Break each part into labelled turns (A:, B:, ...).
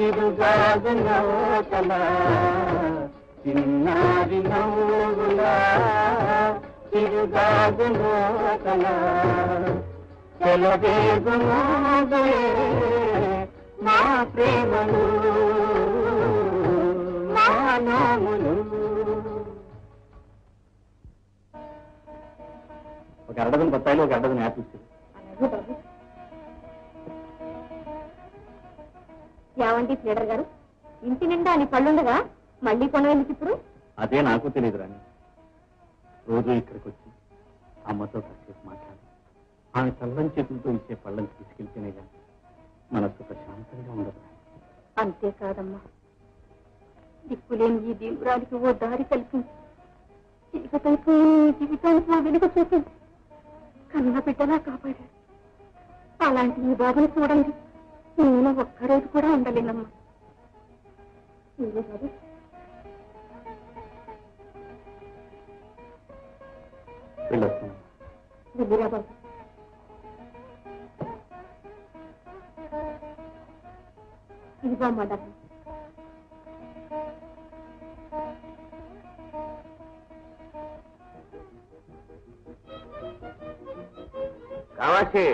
A: చిరుగాజు లోపల చిన్నారి నవ్వుల లోపల చెలవేగు మోగలే మా ప్రేమలు మా నాములు.
B: ఒక అరడదని బత్తాయిలు ఒక అరడదని యాపిల్స్.
C: ఏమండి లీడర్ గారు? ఇంటి నిండా అని పళ్ళుండగా మళ్ళీ కొనవేందుకు ఇప్పుడు?
B: అదే నాకు తెలియదు రాని రోజు ఇక్కడికి వచ్చి అమ్మతో కాసేపు మాట్లాడి. ఆమె చల్లని చేతులతో ఇచ్చే పళ్ళని తీసుకెళ్తేనే కానీ మనసు ప్రశాంతంగా ఉండదు
C: అంతేకాదమ్మా. దిక్కులేని ఈ దీవురాలికి ఓ దారి కల్పించి ఈ జీవితానికి ఓ వెలుగు చూపింది. కన్న బిడ్డలా కాపాడాడు అలాంటి ఈ బాబుని చూడండి. నేను ఒక్కరోజు కూడా ఉండలేనమ్మా. వెళ్ళిరా బాబు. ఇదిగో అమ్మా డబ్బు.
D: కామాక్షి!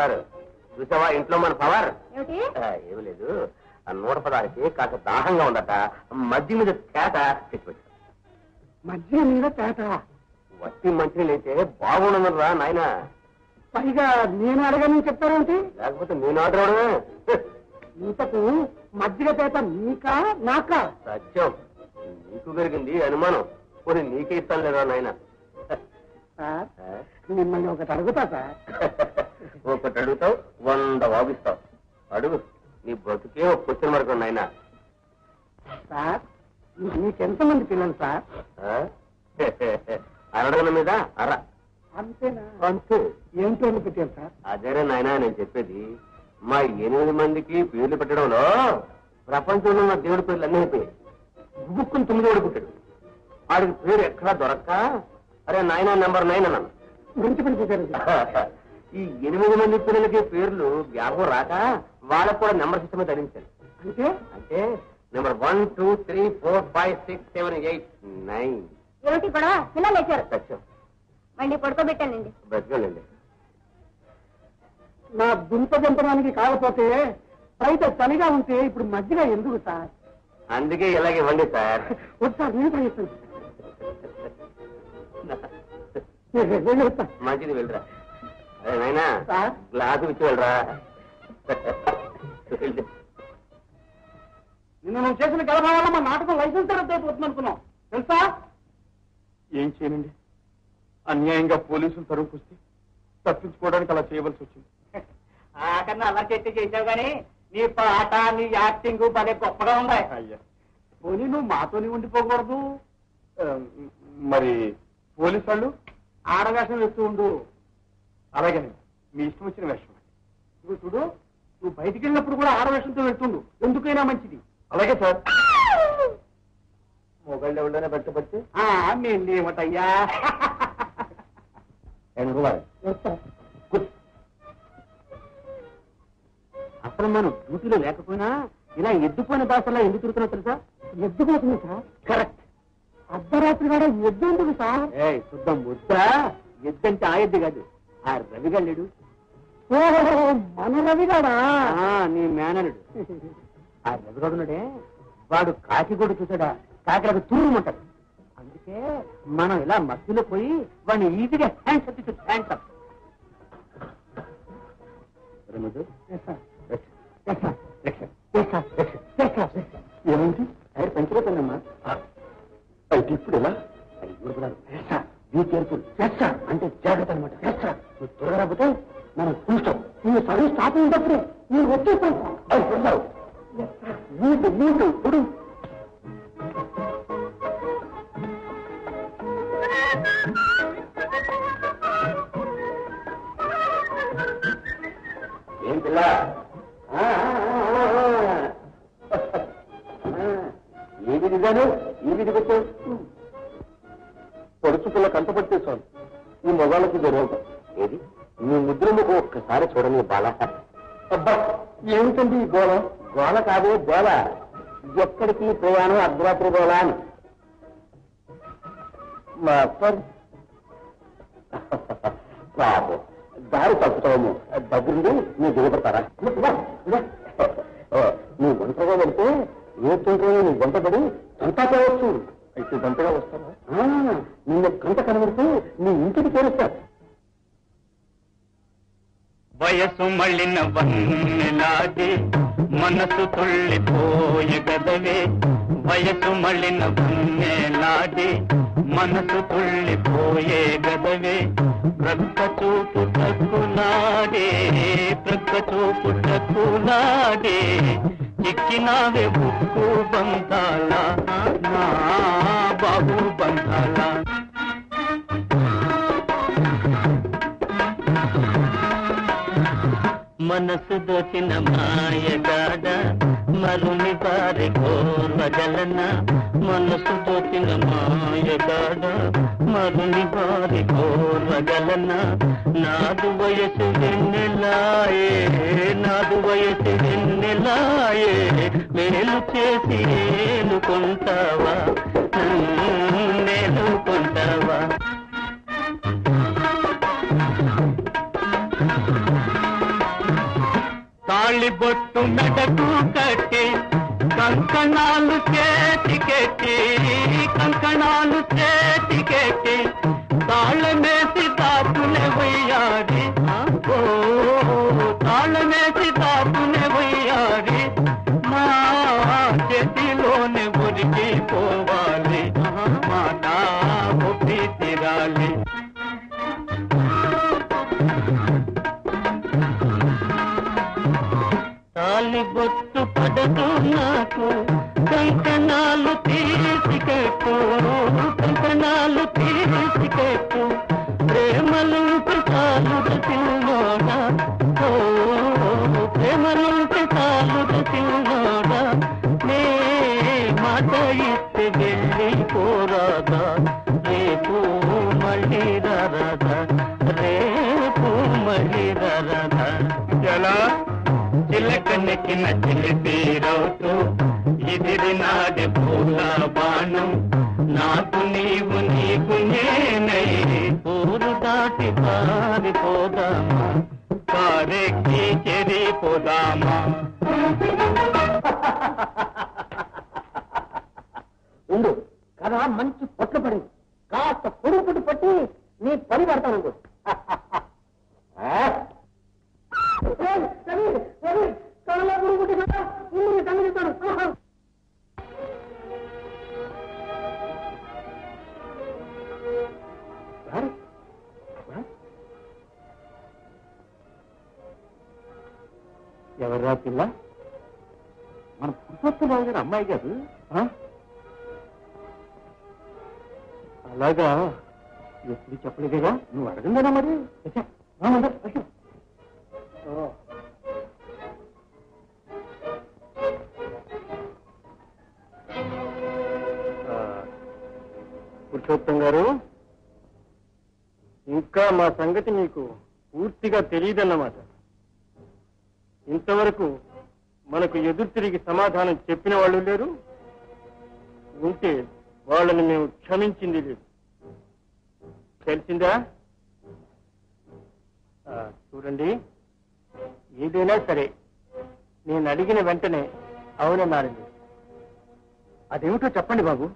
D: పదారు చూసావా? ఇంట్లో మన పవర్. ఏమి లేదు. ఆ నూట పదానికి కాస్త దాహంగా ఉందట. మధ్య మీద తేట తెచ్చిపెట్టు
A: మధ్య మీద తేట?
D: వట్టి మంచి అయితే బాగుండదురా నాయన.
A: పైగా నేను అడగని చెప్పారేంటి
D: లేకపోతే నేను ఆర్డర్ అవడమే
A: ఇంతకు మజ్జిగ తేట నీకా నాకా?
D: సత్యం. నీకు పెరిగింది అనుమానం. పోనీ నీకే ఇస్తాను లేదా నాయన
A: మిమ్మల్ని ఒకటి అడుగుతా సార్.
D: ఒకటి అడుగుతావు వంద వాగిస్తావు. అడుగు. నీ బ్రతుకే ఒక క్వశ్చన్ మార్క్ నాయన.
A: సార్ మీకెంతమంది పిల్లలు సార్?
D: అరడగల మీద అర.
A: అంతేనా?
D: అంతే.
A: ఏం పేర్లు పెట్టారు సార్?
D: అదేరే నాయన నేను చెప్పేది మా ఎనిమిది మందికి పేర్లు పెట్టడంలో ప్రపంచంలో ఉన్న దేవుడి పేర్లు అన్నీ అయిపోయాయి. బుక్కుని తొమ్మిది పుట్టాడు. వాడికి పేరు ఎక్కడా దొరక్క? అరే నాయన నెంబర్ నైన్ అన్నాను.
A: మంచి పని.
D: ఈ ఎనిమిది మంది పిల్లలకి పేర్లు జ్ఞాపకం రాక వాళ్ళకు కూడా నెంబర్ సిస్టమే ధరించాను
A: అంటే?
D: అంటే number one two three four five six seven eight nine.
C: ఏమిటి గొడవ? పిల్లలు లేచారు.
D: సత్యం
C: మళ్ళీ పడుకోబెట్టానండి
D: బతికండి
A: నా దుంప దింపడానికి కాకపోతే బయట చలిగా ఉంటే ఇప్పుడు మధ్యగా ఎందుకు సార్?
D: అందుకే ఇలాగే ఇవ్వండి సార్.
A: ఒకసారి నేను ప్రయత్నం
D: మంచిది వెళ్ళరా.
A: సార్
D: గ్లాసు ఇచ్చి వెళ్ళరా వెళ్ళు.
A: నిన్న నువ్వు చేసిన గలభ వల్ల మా నాటకం లైసెన్స్ రద్దు అయిపోతుంది అనుకున్నాం తెలుసా?
B: ఏం చేయనండి? అన్యాయంగా పోలీసులు తరుపుకొస్తే తప్పించుకోవడానికి అలా చేయవలసి వచ్చింది.
A: ఆకన్నా అలా చెట్టు చేసావు కానీ నీ పాట నీ యాక్టింగ్ భలే గొప్పగా ఉన్నాయి.
B: అయ్యా.
A: పోనీ నువ్వు మాతోని ఉండిపోకూడదు.
B: మరి పోలీసు వాళ్ళు?
A: ఆడవేషం వేస్తూ ఉండు.
B: అలాగేనండి మీ ఇష్టం వచ్చిన వేషం
A: నువ్వు చూడు నువ్వు బయటికి వెళ్ళినప్పుడు కూడా ఆడవేషంతో వెళ్తుండు. ఎందుకైనా మంచిది.
B: అలాగే సార్.
D: మొబైల్ ఎవరైనా పెట్టబట్టి
A: ఆ మేమేమటయ్యా
D: అసలు మనం డ్యూటీలో లేకపోయినా ఇలా ఎద్దుపోయిన దాసలా ఎందుకు తిరుగుతున్నా తెలుసా?
A: ఎద్దుకోతుంది సార్.
D: కరెక్ట్
A: అర్ధరాత్రి కూడా ఎద్దు ఎందుకు సార్?
D: ఏ శుద్ధం ముద్దా ఎద్దంటే ఆ ఎద్దు కాదు. ఆ రవిగల్లుడు
A: ఓహో మన రవిగాడా?
D: ఆ, నీ మేనలుడు ఆ రవిగడున్నాడే వాడు కాకిగూడు చూసాడా కాకిలకు తూరుమంటాడు. అందుకే మనం ఇలా మధ్యలో పోయి వాడిని ఈజీగా హ్యాండ్స్ అప్ హ్యాండ్స్
A: sir.
B: ఏమైంది?
D: పంచిపోతుందమ్మా
B: అయితే ఇప్పుడు ఎలా?
D: బీ కేర్ఫుల్ అంటే జాగ్రత్త అనమాట నువ్వు త్వరగా రాకపోతే మనం చూస్తాం
A: నువ్వు సగం స్టాప్ అయినప్పుడే నువ్వు వచ్చేస్తావు
D: నీకు నీకు ఇప్పుడు ఏం పిల్ల? ఏది నీ ముద్ర ముఖం ఒక్కసారి చూడని బాల అబ్బా ఏమిటండి ఈ గోళ? గోళ కాదు గోళ. ఎక్కడికి పోయాను అర్ధరాత్రి గోళ అని. మా బాబు దారి తప్పుతాము దగ్గరుండి నువ్వు దిగబడతారా నువ్వు ఒంటరిగా వెళ్తే ఏ తొంటరిగా నువ్వు వెంటబడి అంతా కావచ్చు అయితే గంటగా వస్తావా నిన్న గంట కనబడితే నీ ఇంటికి చేరుస్తారు
B: వయసు మళ్ళిన మనసు తుళ్ళిపోయే కదవే వయసు మళ్ళిన వన్నెలాడి మనసు తుళ్ళిపోయే గదవే. ప్రక్క చూపు తక్కునాడే ప్రక్క చూపు తక్కునాడే. ఎక్కినావే బుక్కు బంధాల నా బాబు బంధాలా. మనసు దోచిన మాయగాడ మరుని బారి కోరగలన మనసు దోచిన మాయగాడ మరుని బారి కోరగలన నాదు వయసు వెన్నెలాయే నాదు వయసు వెన్నెలాయే మేలు చేసి ఏలుకుంటావా? తాళి బొట్టు మెడకు కట్టి కంకణాలు చేతికెట్టి కంకణాలు చేతికెట్టి తాళమేసి దాపునే వయ్యాడి ఓ తాళమేసి దాపునే వయ్యాడి మా చేతిలోనే ఉరికి పోవాలి కంకణాలు తీసుకెట్టు ప్రేమలుంటి చాలుడు తిన్నోడా ఓ ప్రేమలుంటి చాలుడు తిన్నోడా నే మాట ఇస్తే వెళ్ళి పోరాదా? రేపు మళ్ళీ రాదా రేపు మళ్ళీ రాదా ఎలా? నాది పూల బాణం. నాకు నీవు నేనై ఊరు దాటి పారిపోదామా కారెక్కి చెరిపోదామా? ఎవర్రా పిల్ల మన పురుషోత్తరావు గారు అమ్మాయి కాదు. అలాగా? ఎప్పుడు చెప్పలేదుగా? నువ్వు అడగందేనా మరి? పురుషోత్తం గారు ఇంకా మా సంగతి మీకు పూర్తిగా తెలియదన్నమాట. ఇంతవరకు మనకు ఎదురు తిరిగి సమాధానం చెప్పిన వాళ్ళు లేరు. ఉంటే వాళ్ళని మేము క్షమించింది లేదు. తెలిసిందా? ఆ, చూడండి. ఏదైనా సరే నేను అడిగిన వెంటనే అవునన్నారండి అదేమిటో చెప్పండి బాబు.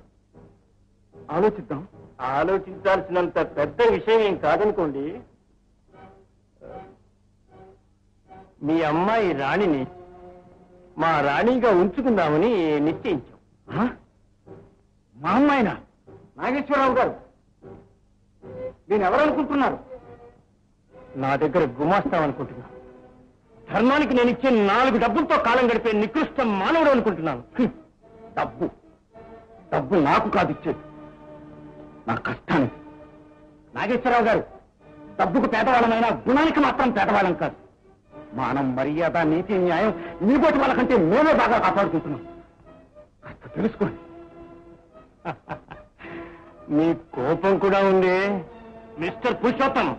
B: ఆలోచిద్దాం. ఆలోచించాల్సినంత పెద్ద విషయం ఏం కాదనుకోండి. మీ అమ్మాయి రాణిని మా రాణిగా ఉంచుకుందామని నిశ్చయించాం. మా అమ్మాయినా? నాగేశ్వరరావు గారు నేను ఎవరనుకుంటున్నారు నా దగ్గర గుమాస్తామనుకుంటున్నాను ధర్మానికి నేను ఇచ్చే నాలుగు డబ్బులతో కాలం గడిపే నికృష్ట మానవుడు అనుకుంటున్నాను. డబ్బు. డబ్బు నాకు కాదు ఇచ్చేది. నా కష్టానికి. నాగేశ్వరరావు గారు డబ్బుకు పేదవాళ్ళమైనా గుణానికి మాత్రం పేదవాళ్ళం కాదు. మానం మర్యాద నీతి న్యాయం నీ మీబోటి వాళ్ళకంటే మేమే బాగా కాపాడుకుంటున్నాం. కాస్త తెలుసుకోండి. మీ కోపం కూడా ఉంది. మిస్టర్ పురుషోత్తం